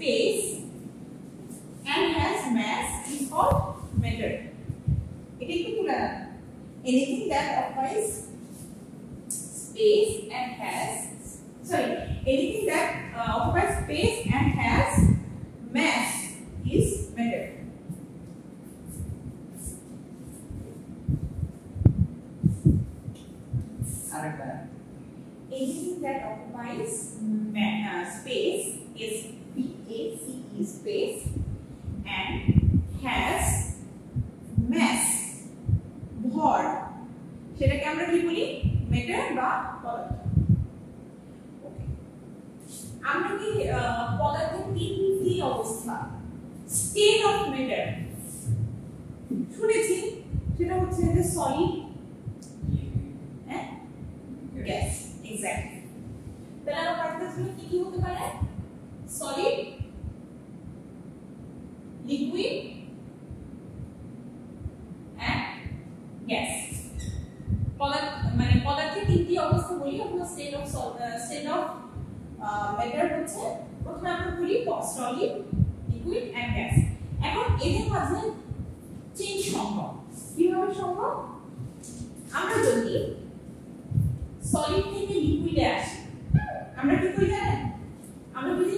space and has mass is called matter. It is equivalent. Anything that occupies space and has sorry, anything that uh, occupies space and has mass is matter. Anything that occupies uh, space is space and has mass, ভর। সেটাকে আমরা কি বলি? Matter বা পদার্থ. আমরা কি পদার্থের তিনটি অবস্থা স্টেট অফ মেটার শুনেছি, সেটা হচ্ছে যে সলিড হ্যাঁ গ্যাস এক্স্যাক্টলি তাহলে আমরা পার্টিকেলসগুলো কি কি হতে পারে সলিড লিকুইড এন্ড গ্যাস পদার্থ মানে পদার্থের তিনটি অবস্থা বলি আমরা state of state of matter হচ্ছে প্রথমে আমরা বলি সলিড লিকুইড এন্ড গ্যাস এখন এদের মাঝে চেঞ্জ সম্ভব। কীভাবে সম্ভব? আমরা যদি সলিড থেকে লিকুইডে আসি আমরা কি করি জানেন? আমরা যদি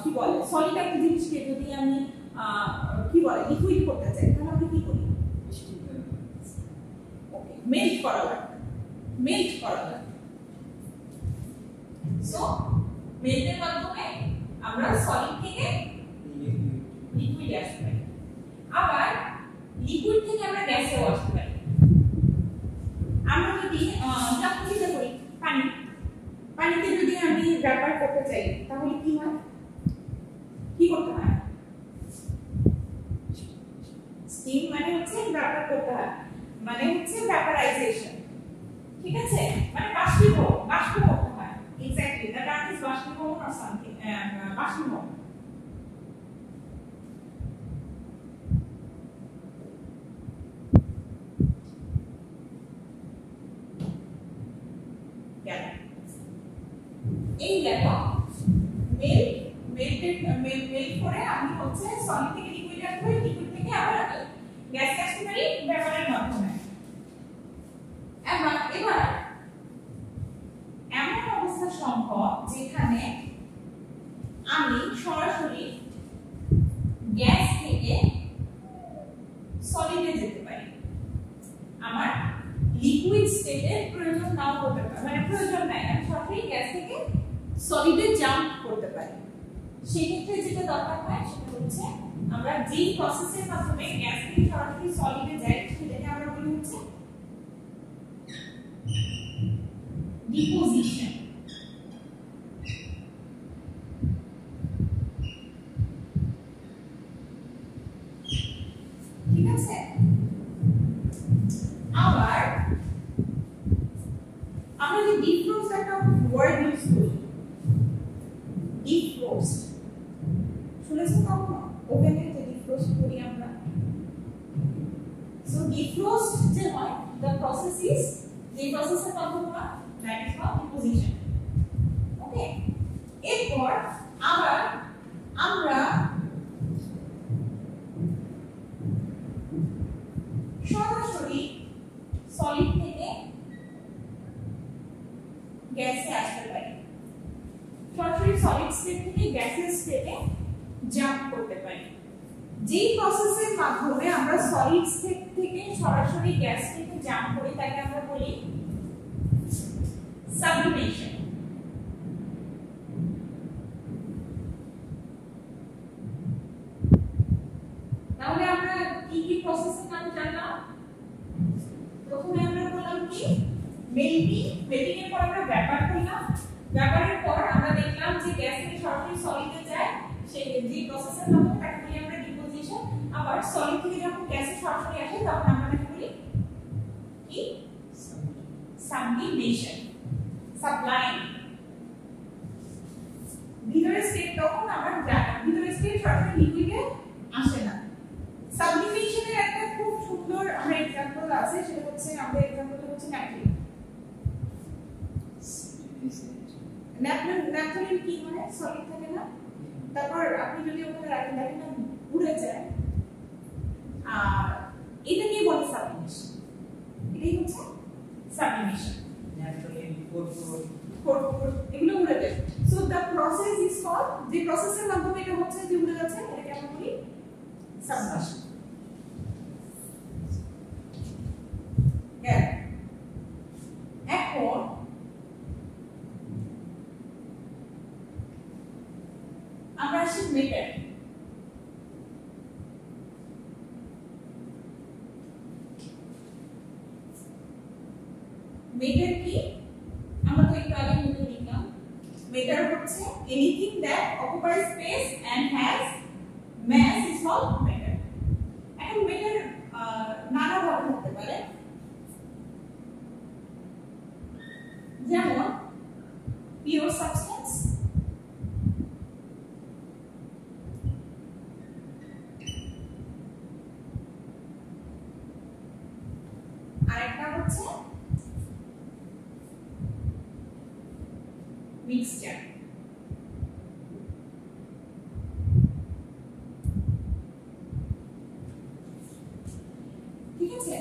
কি বলে? সলিড একটা জিনিসকে যদি আমি আহ, কি বলে? লিকুইড করতে চাই তাহলে আমরা কি করি? মেল্ট করা লাগবে। মেল্ট করা লাগবে সো মেল্টের মাধ্যমে আমরা সলিড থেকে লিকুইডে আসতে পারি আবার লিকুইড থেকে আমরা গ্যাসেও আসতে পারি আমরা যদি যেমন চিন্তা করি পানি পানিতে যদি আমি ব্যাপার করতে চাই তাহলে কি হয় কি করতে হয় স্টিম মানে হচ্ছে ব্যাপার করতে হয় মানে হচ্ছে ভ্যাপারাইজেশন ঠিক আছে মানে বাষ্পীভবন বাষ্প করতে হয় এক্স্যাক্টলি দ্যাট টার্ম ইজ বাষ্পীভবন অর সামথিং বাষ্পীভবন গেল এই দেখো মেল মেল্টেড মেল মেল করে আমি হচ্ছে সলিড থেকে লিকুইড আসব লিকুইড থেকে আবার আমি গ্যাস আসতে পারি ব্যাপারের মাধ্যমে এবার এবার এমন অবস্থা সম্ভব যেখানে আমি সরাসরি গ্যাস থেকে সলিডে যেতে পারি আমার লিকুইড স্টেটের প্রয়োজন নাও হতে পারে মানে প্রয়োজন নাই আমি সরাসরি গ্যাস থেকে সলিডে করতে পারি। সেক্ষেত্রে যেটা দরকার হয়, সেটা হচ্ছে আমরা যেই প্রসেসের মাধ্যমে গ্যাস থেকে সরাসরি সলিডে যাই সেটাকে আমরা বলি হচ্ছে ডিপোজিশন ঠিক আছে আবার আমরা যে ডিফ্রোস্ট একটা ওয়ার্ড ইউজ করি ডিফ্রোস্ট শুনেছেন কখনো ওভেনে যে ডিফ্রোস্ট করি আমরা ডিফ্রোস্ট যে হয় দ্য প্রসেস ইজ যে প্রসেসের মাধ্যমে হয় that is called deposition okay এরপর আবার আমরা সরাসরি সলিড থেকে গ্যাসে আসতে পারি। সরাসরি সলিড স্টেট থেকে গ্যাসের স্টেটে জাম্প করতে পারি। যেই প্রসেসের মাধ্যমে আমরা সলিড স্টেট থেকে সরাসরি গ্যাস জাম করি, তাকে আমরা বলি সাবলিমেশন তাহলে আমরা কি কি প্রসেসের নাম জানলাম? প্রথমে আমরা বললাম কি? মেল্টিং মেল্টিং এর পর আমরা ব্যাপার করলাম ব্যাপারের পর আমরা দেখলাম যে গ্যাস থেকে সরাসরি সলিডে যায় সেই যে প্রসেসের মাধ্যমে তাকে বলি আমরা ডিপোজিশন আবার সলিড থেকে যখন গ্যাসে সরাসরি আসে তখন আমরা তাকে বলি কি সাবলিমেশন সাবলাইম ভিতরের স্টেট তখন আমরা ভিতরের স্টেট সরাসরি লিকুইডে আসে না সাবলিমেশনের একটা খুব সুন্দর আমরা এক্সাম্পল আছে সেটা হচ্ছে আমাদের হচ্ছে ন্যাপথলিন ন্যাপথলিন ন্যাপথলিন কি মানে সলিড থাকে না? তারপর আপনি যদি ওখানে রাখেন দেখেন না উড়ে যায়। আর এটা নিয়ে বলে সাবলিমেশন এটাই হচ্ছে সাবলিমেশন এগুলো উড়ে যায়। So the process is call যে প্রসেসের মাধ্যমে এটা হচ্ছে যে উড়ে যাচ্ছে এটাকে আমরা বলি সাবমার্শন এখন আমরা আসি মেটার মেটার কি আমরা তো একটু আগে মধ্যে লিখলাম মেটার হচ্ছে anything that occupies space and has mass is called matter এখন মেটার নানা ভাবে হতে পারে যেমন পিওর সাবস্টেন্স আরেকটা হচ্ছে মিক্সচার ঠিক আছে?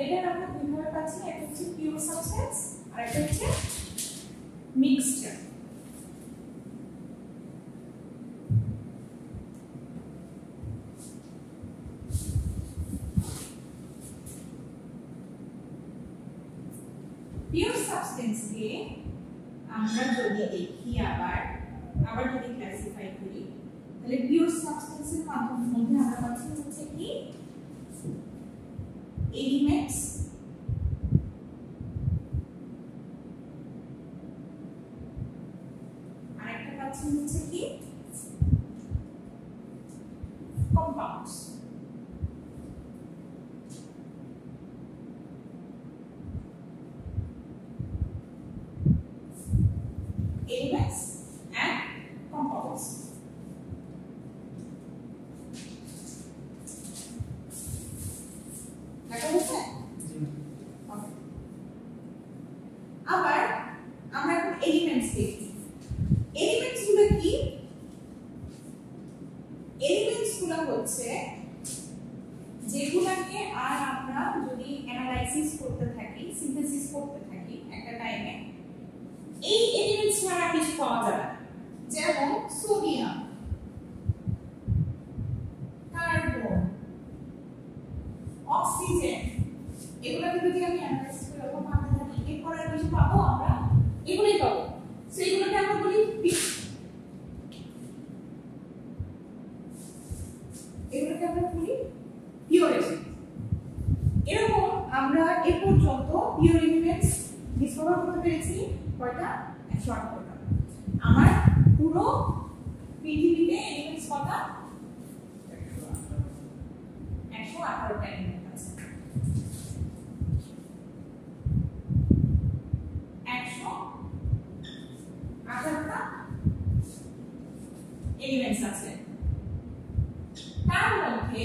এটার আমরা দুইভাবে পাচ্ছি একটা হচ্ছে পিওর সাবস্টেন্স আর একটা হচ্ছে মিক্সচার পিওর সাবস্টেন্সকে আমরা যদি দেখি আবার আবার যদি ক্লাসিফাই করি তাহলে পিওর সাবস্টেন্সের মাধ্যমে মধ্যে আমরা পাচ্ছি হচ্ছে কি এলিমেন্টস elements অক্সিজেন এগুলোকে যদি আমি আমরা? আমরা এ পর্যন্ত করতে পেরেছি কয়টা? একশো আমার পুরো পৃথিবীতে এলিমেন্টস কটা একশো আঠারোটা এলিমেন্ট আছে একশো আঠারোটা এলিমেন্টস আছে তার মধ্যে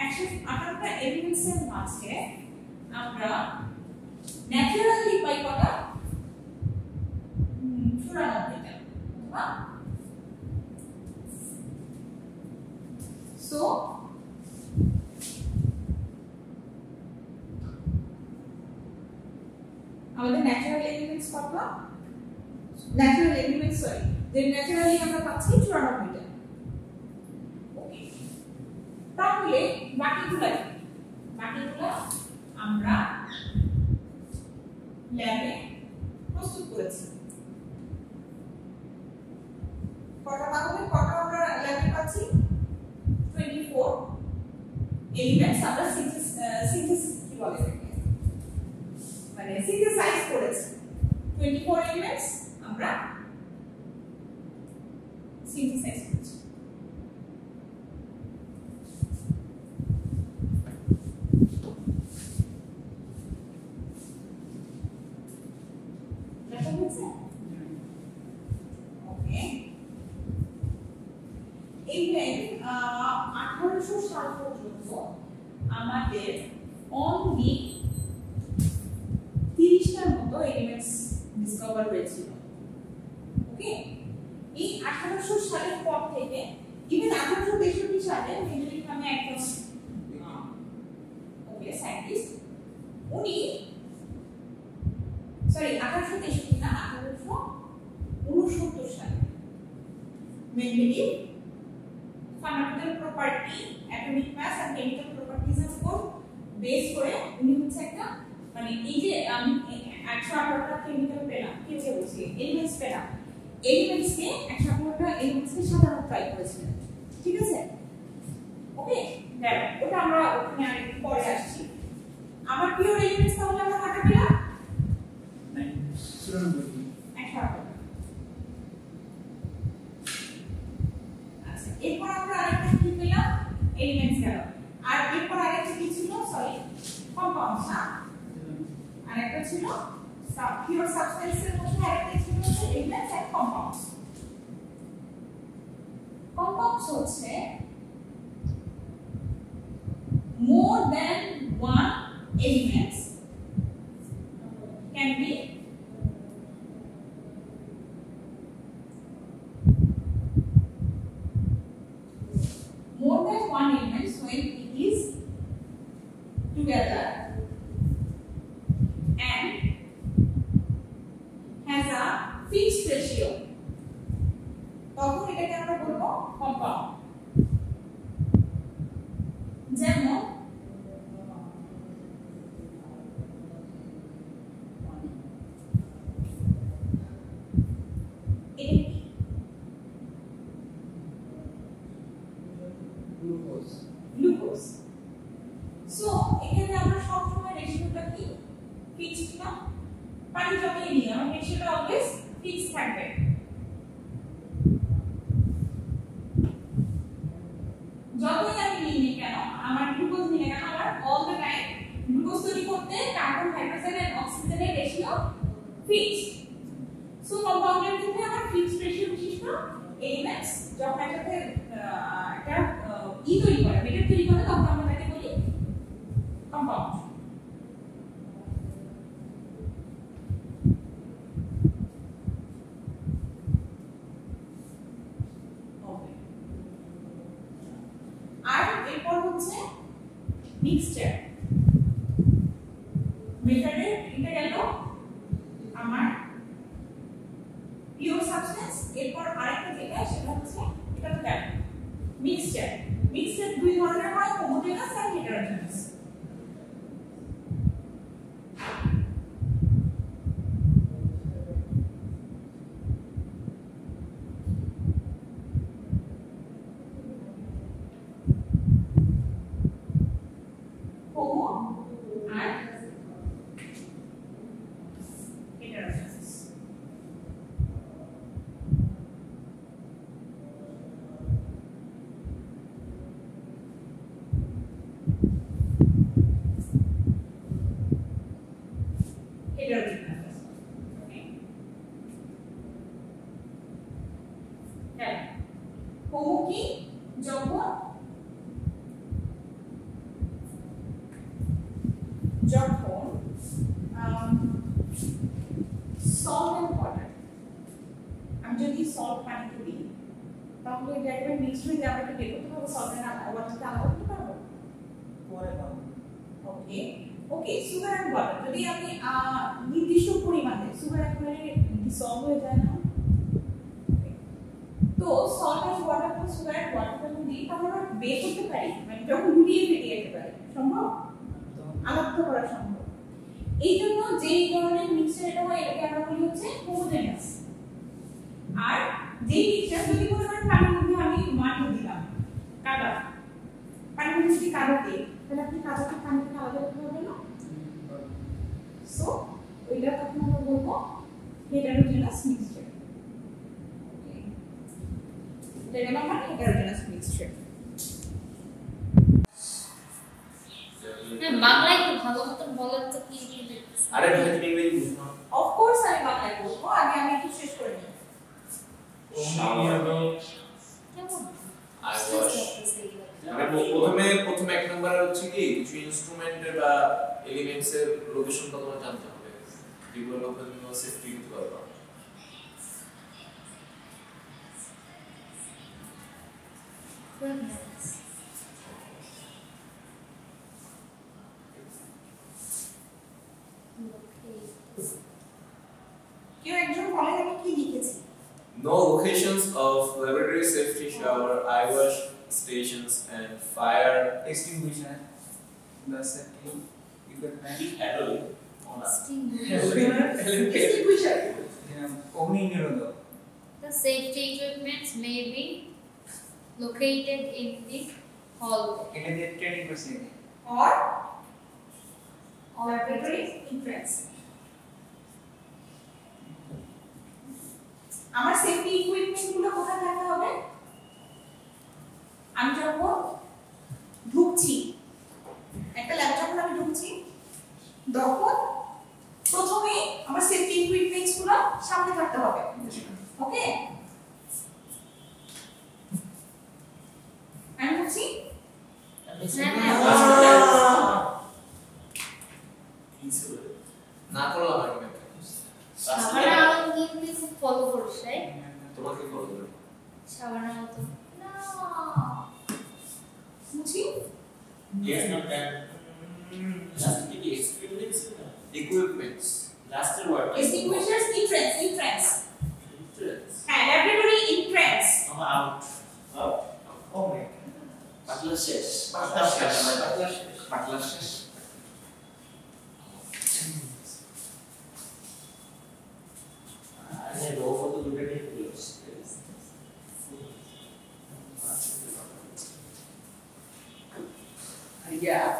একশো আঠারোটা এলিমেন্টস এর মাঝে আমরা ন্যাচারালি পাই কটা হুম, চুরানব্বইটা অথবা সো আমাদের ন্যাচারাল এলিমেন্টস কত ন্যাচারাল এলিমেন্টস সরি যে ন্যাচারালি চুরানব্বইটা ওকে তাহলে বাকিগুলো বাকিগুলো আমরা ল্যাবে প্রস্তুত করেছি। কটা তাহলে কটা আমরা ল্যাবে পাচ্ছি? 24 এলিমেন্টস আমরা সিনথেসিস কি বলে মানে সিনথেসাইজ করেছি। 24 এলিমেন্টস আমরা সিনথেসাইজ করেছি mainly fundamental property, atomic mass আর chemical properties এর উপর বেস করে উনি হচ্ছে একটা মানে এই যে আমি 118টা কেমিক্যাল পেলাম কি যে বলছি এলিমেন্টস পেলাম। এলিমেন্টসকে 118টা এলিমেন্টসকে সাধারণ ট্রাই করেছিলেন ঠিক আছে? ওকে দেখো ওটা আমরা ওখানে আরেকটু পরে আসছি। আমার পিওর এলিমেন্টস তাহলে আমরা কত পেলাম? 9 94 এলিমেন্টস গেল। আর এরপর আরেকটা কি ছিল? সরি কম্পাউন্ডস না আরেকটা ছিল সাব পিওর সাবস্টেন্সের মধ্যে আরেকটা ছিল হচ্ছে এলিমেন্টস এন্ড কম্পাউন্ডস কম্পাউন্ডস হচ্ছে more than one elements can be fins de. আর এরপর হচ্ছে মিক্সচার মেটারের এটা গেল আমার পিওর সাবস্টেন্স এরপর আরেকটা যেটা সেটা হচ্ছে এটা তো গেল মিক্সচার মিক্সচার দুই ধরনের হয় হোমোজেনাস আর হেটারোজেনাস হোমো আর হেটারোজেনাস heterogeneous. Okay. হ্যাঁ হোমো কি যখন যখন সল্ট এন্ড ওয়াটার আমি যদি সল্ট পানিতে দিই তাহলে এটা একবার মিক্সড হয়ে যাবে তো বের করতে পারব সল্ট এন্ড ওয়াটারটা আলাদা করতে পারব ওকে সুগার এন্ড ওয়াটার যদি আহ, নির্দিষ্ট পরিমাণে সুগার একেবারে ডিসলভ হয়ে যায় না তো সল্ট এন্ড ওয়াটার তো সুগার এন্ড ওয়াটার যখন দিই তাহলে আমরা বের করতে পারি মানে যখন গুলিয়ে ফেটিয়ে যেতে পারি সম্ভব? আলাদা করা সম্ভব। এই জন্য যেই ধরনের মিক্সচার এটা হয় এটাকে আমরা বলি হচ্ছে হোমোজেনাস আর যেই মিক্সচার যদি করেন পানির মধ্যে আমি মাটি দিলাম কাদা পানির মধ্যে কাদা দিই তাহলে আপনি কাদাকে পানি থেকে আলাদা করতে পারবেন না? সো ওইটা তখন আমরা বলব হেটারোজেনাস মিক্সচার এটা গেল আমার হেটারোজেনাস মিক্সচার হ্যাঁ বাংলায় ভালো মতন বলার তো কি আরে ভাই তুমি ইংরেজি বুঝো অফ কোর্স আমি বাংলায় বলব আগে আমি একটু শেষ করে নিই। developer यूनिवर्सिटी यूज़ कर रहा हूँ Goodness. Located in the hallway এটা দিয়ে ট্রেনিং করছি or ল্যাবরেটরি এন্ট্রান্স আমার সেফটি ইকুইপমেন্টগুলো কোথায় রাখা হবে? আমি যখন ঢুকছি একটা ল্যাব যখন আমি ঢুকছি তখন further. No. Smoochie? Yes, not that. Mm, just it is. Uh, equipments. Last word. Extinguishers, entrance, entrance. Entrance. Laboratory entrance. I'm out. Out? Oh my god. Patla shesh. Patla shesh. Patla shesh.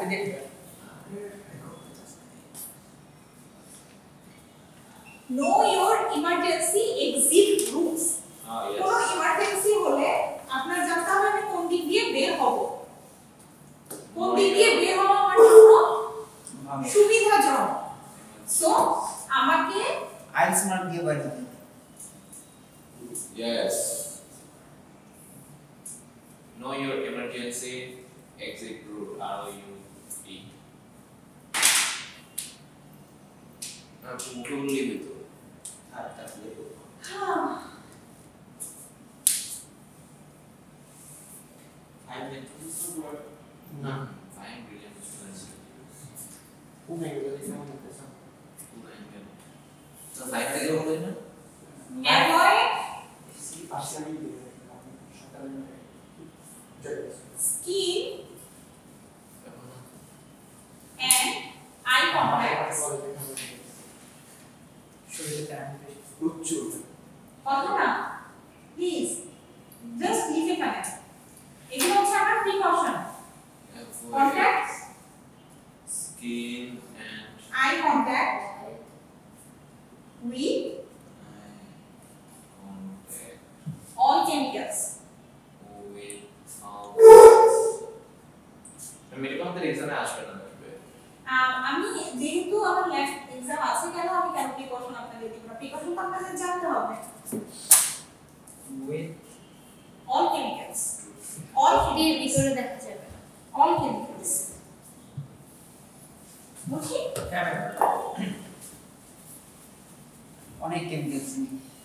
ইয়া আপনি দেখবেন no your emergency exit routes ah yes কোনো emergency হলে আপনার জানতে হবে আমি কোন দিক দিয়ে বের হব কোন দিক দিয়ে বের হওয়া আমার জন্য ভালো সুবিধাজনক সো আমাকে আইল স্মার্ট দিয়ে বাড়ি দিতে yes know your emergency exit route R না মুখে বললেই হতো আর তাহলে ফাইভ মিনিটস ফর না। ফাইন ব্রিলিয়ান্ট স্টুডেন্টস কোন এগুলো দেখে মনে হচ্ছে তো ফাইন থেকে হলো হচ্ছে আমার 됐습 니.